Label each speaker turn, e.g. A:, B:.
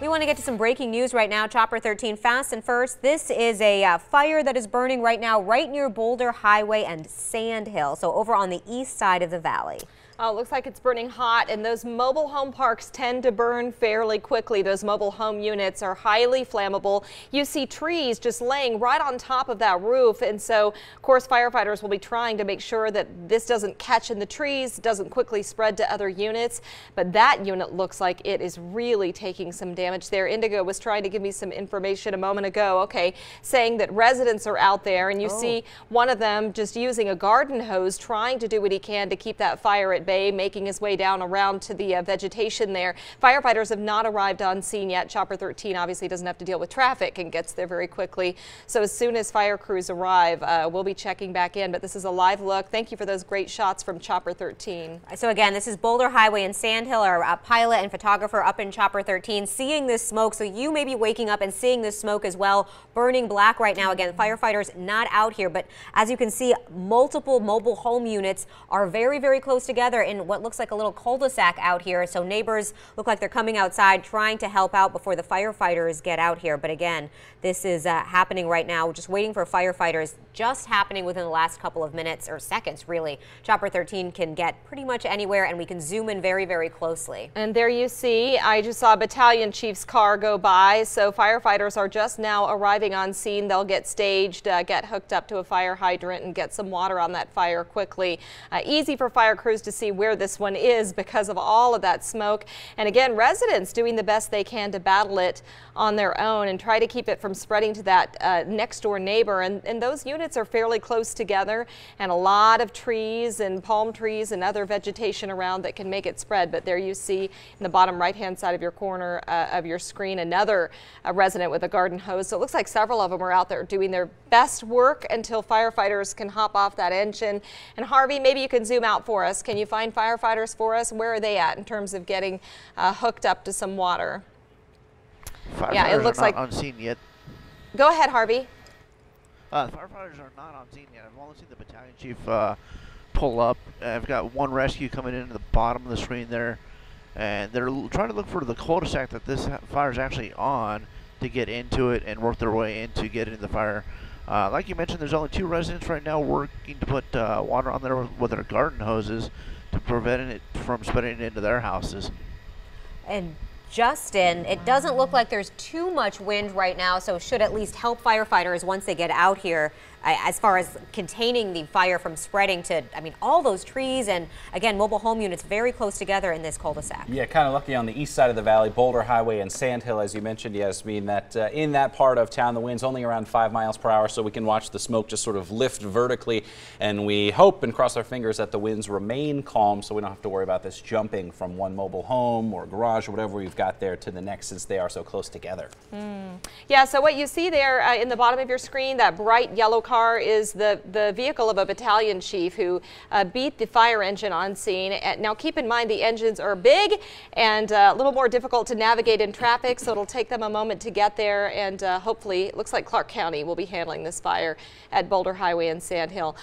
A: We want to get to some breaking news right now. Chopper 13 fast and first. This is a uh, fire that is burning right now right near Boulder Highway and Sandhill, so over on the east side of the valley.
B: Oh, it looks like it's burning hot, and those mobile home parks tend to burn fairly quickly. Those mobile home units are highly flammable. You see trees just laying right on top of that roof, and so, of course, firefighters will be trying to make sure that this doesn't catch in the trees, doesn't quickly spread to other units. But that unit looks like it is really taking some damage there. Indigo was trying to give me some information a moment ago, okay, saying that residents are out there, and you oh. see one of them just using a garden hose, trying to do what he can to keep that fire at Bay, making his way down around to the uh, vegetation there. Firefighters have not arrived on scene yet. Chopper 13 obviously doesn't have to deal with traffic and gets there very quickly. So as soon as fire crews arrive, uh, we'll be checking back in. But this is a live look. Thank you for those great shots from Chopper 13.
A: So again, this is Boulder Highway in Sandhill. Our uh, pilot and photographer up in Chopper 13 seeing this smoke. So you may be waking up and seeing this smoke as well, burning black right now. Again, firefighters not out here, but as you can see, multiple mobile home units are very, very close together in what looks like a little cul-de-sac out here. So neighbors look like they're coming outside trying to help out before the firefighters get out here. But again, this is uh, happening right now. Just waiting for firefighters. Just happening within the last couple of minutes or seconds, really. Chopper 13 can get pretty much anywhere, and we can zoom in very, very closely.
B: And there you see, I just saw a battalion chief's car go by. So firefighters are just now arriving on scene. They'll get staged, uh, get hooked up to a fire hydrant, and get some water on that fire quickly. Uh, easy for fire crews to see see where this one is because of all of that smoke. And again, residents doing the best they can to battle it on their own and try to keep it from spreading to that uh, next door neighbor. And, and those units are fairly close together and a lot of trees and palm trees and other vegetation around that can make it spread. But there you see in the bottom right hand side of your corner uh, of your screen another uh, resident with a garden hose. So it looks like several of them are out there doing their best work until firefighters can hop off that engine. And Harvey, maybe you can zoom out for us. Can you find find firefighters for us? Where are they at in terms of getting uh, hooked up to some water?
C: yeah, it looks like on scene yet.
B: Go ahead, Harvey.
C: Uh, firefighters are not on scene yet. I've only seen the battalion chief uh, pull up. I've got one rescue coming in into the bottom of the screen there, and they're trying to look for the cul-de-sac that this fire is actually on to get into it and work their way in to get into the fire. Uh, like you mentioned, there's only two residents right now working to put uh, water on there with their garden hoses to prevent it from spreading into their houses.
A: And Justin, it doesn't look like there's too much wind right now, so should at least help firefighters once they get out here as far as containing the fire from spreading to, I mean, all those trees and, again, mobile home units very close together in this cul-de-sac.
D: Yeah, kind of lucky on the east side of the valley, Boulder Highway and Sandhill, as you mentioned, Yasmin, that uh, in that part of town, the wind's only around five miles per hour, so we can watch the smoke just sort of lift vertically, and we hope and cross our fingers that the winds remain calm so we don't have to worry about this jumping from one mobile home or garage or whatever we've got there to the next since they are so close together.
B: Mm. Yeah, so what you see there uh, in the bottom of your screen, that bright yellow car is the, the vehicle of a battalion chief who uh, beat the fire engine on scene. Now keep in mind the engines are big and uh, a little more difficult to navigate in traffic, so it'll take them a moment to get there and uh, hopefully it looks like Clark County will be handling this fire at Boulder Highway and Sandhill.